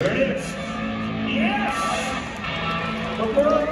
There it is. Yes! The world